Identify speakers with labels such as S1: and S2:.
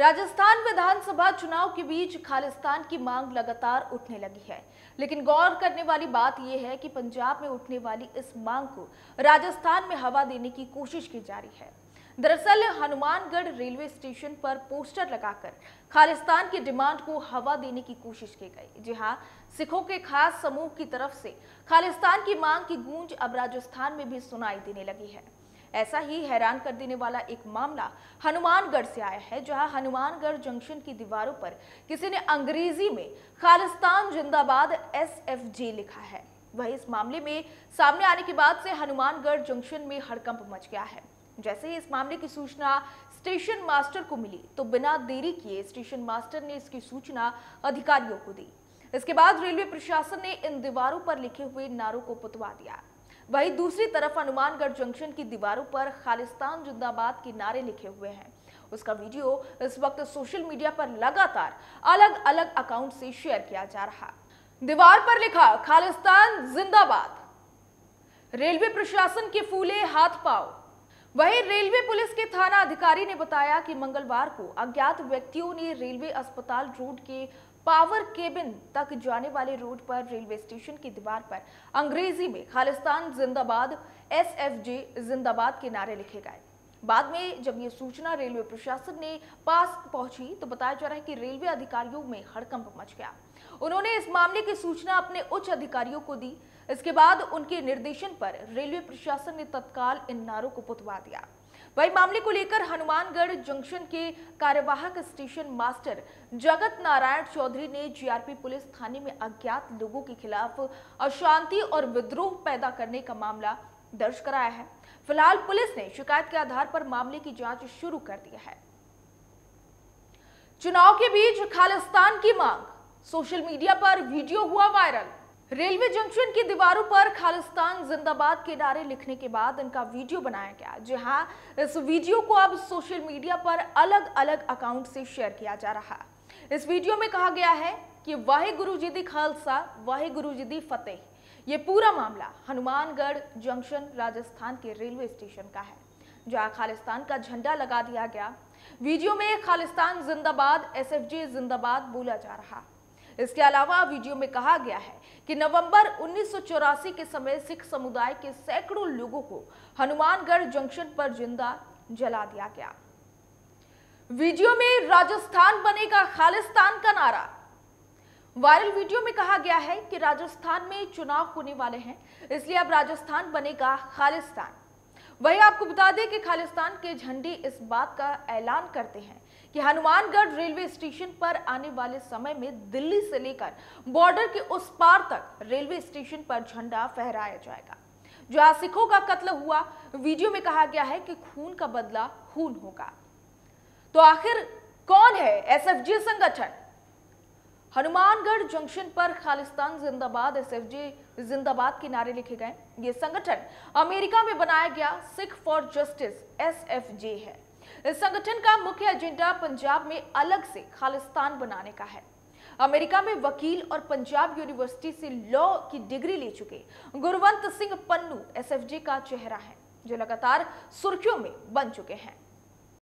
S1: राजस्थान विधानसभा चुनाव के बीच खालिस्तान की मांग लगातार उठने लगी है। लेकिन गौर करने वाली बात यह है कि पंजाब में उठने वाली इस मांग को राजस्थान में हवा देने की कोशिश की जा रही है। दरअसल, हनुमानगढ़ रेलवे स्टेशन पर पोस्टर लगाकर खालिस्तान की डिमांड को हवा देने की कोशिश की गई। जी हाँ सिखों के खास समूह की तरफ़ से खालिस्तान की मांग की गूंज अब राजस्थान में भी सुनाई देने लगी है। ऐसा ही हैरान कर देने वाला एक मामला हनुमानगढ़ से आया है, जहाँ हनुमानगढ़ जंक्शन की दीवारों पर किसी ने अंग्रेज़ी में खालिस्तान जिंदाबाद एस लिखा है। वही इस मामले में सामने आने के बाद से हनुमानगढ़ जंक्शन में हड़कंप मच गया है। जैसे ही इस मामले की सूचना स्टेशन मास्टर को मिली तो बिना देरी किए स्टेशन मास्टर ने इसकी सूचना अधिकारियों को दी। इसके बाद रेलवे प्रशासन ने इन दीवारों पर लिखे हुए नारों को पुतवा दिया। वहीं दूसरी तरफ़ हनुमानगढ़ जंक्शन की दीवारों पर खालिस्तान जिंदाबाद के नारे लिखे हुए हैं। उसका वीडियो इस वक्त सोशल मीडिया पर लगातार अलग अलग अकाउंट से शेयर किया जा रहा। दीवार पर लिखा, खालिस्तान जिंदाबाद। रेलवे प्रशासन के फूले हाथ पाओ वहीं रेलवे पुलिस के थाना अधिकारी ने बताया कि मंगलवार को अज्ञात व्यक्तियों ने रेलवे अस्पताल रोड के पावर केबिन तक जाने वाले रोड पर रेलवे स्टेशन की दीवार पर अंग्रेज़ी में खालिस्तान जिंदाबाद एस जिंदाबाद के नारे लिखे गए। बाद में जब ये सूचना रेलवे प्रशासन ने पास पहुँची तो बताया जा रहा है कि रेलवे अधिकारियों में हड़कंप मच गया। उन्होंने इस मामले की सूचना अपने उच्च अधिकारियों को दी। इसके बाद उनके निर्देशन पर रेलवे प्रशासन ने तत्काल इन नारों को पुतवा दिया। वही मामले को लेकर हनुमानगढ़ जंक्शन के कार्यवाहक स्टेशन मास्टर जगत नारायण चौधरी ने जीआरपी पुलिस थाने में अज्ञात लोगों के खिलाफ अशांति और विद्रोह पैदा करने का मामला दर्ज कराया है। फ़िलहाल पुलिस ने शिकायत के आधार पर मामले की जाँच शुरू कर दी है। चुनाव के बीच खालिस्तान की मांग। सोशल मीडिया पर वीडियो हुआ वायरल। रेलवे जंक्शन की दीवारों पर खालिस्तान जिंदाबाद के नारे लिखने के बाद इनका वीडियो बनाया गया जी हाँ इस वीडियो को अब सोशल मीडिया पर अलग अलग अकाउंट से शेयर किया जा रहा इस वीडियो में कहा गया है कि वाहे गुरु जी दी खालसा वाहे गुरु जी दी फतेह। ये पूरा मामला हनुमानगढ़ जंक्शन राजस्थान के रेलवे स्टेशन का है, जहाँ खालिस्तान का झंडा लगा दिया गया। वीडियो में खालिस्तान जिंदाबाद, एसएफजी जिंदाबाद बोला जा रहा। इसके अलावा वीडियो में कहा गया है कि नवंबर उन्नीस सौ चौरासी के समय सिख समुदाय के सैकड़ों लोगों को हनुमानगढ़ जंक्शन पर ज़िंदा जला दिया गया। वीडियो में राजस्थान बनेगा खालिस्तान का नारा। वायरल वीडियो में कहा गया है कि राजस्थान में चुनाव होने वाले हैं, इसलिए अब राजस्थान बनेगा खालिस्तान। वही आपको बता दें कि खालिस्तान के झंडे इस बात का ऐलान करते हैं कि हनुमानगढ़ रेलवे स्टेशन पर आने वाले समय में दिल्ली से लेकर बॉर्डर के उस पार तक रेलवे स्टेशन पर झंडा फहराया जाएगा। जहाँ सिखों का कत्ल हुआ, वीडियो में कहा गया है कि खून का बदला खून होगा। तो आखिर कौन है एसएफजी संगठन? हनुमानगढ़ जंक्शन पर खालिस्तान जिंदाबाद, एसएफजी जिंदाबाद के नारे लिखे गए। ये संगठन अमेरिका में बनाया गया सिख फॉर जस्टिस, एसएफजे है। इस संगठन का मुख्य एजेंडा पंजाब में अलग से खालिस्तान बनाने का है। अमेरिका में वकील और पंजाब यूनिवर्सिटी से लॉ की डिग्री ले चुके गुरवंत सिंह पन्नू, एसएफजे का चेहरा है, जो लगातार सुर्खियों में बन चुके हैं।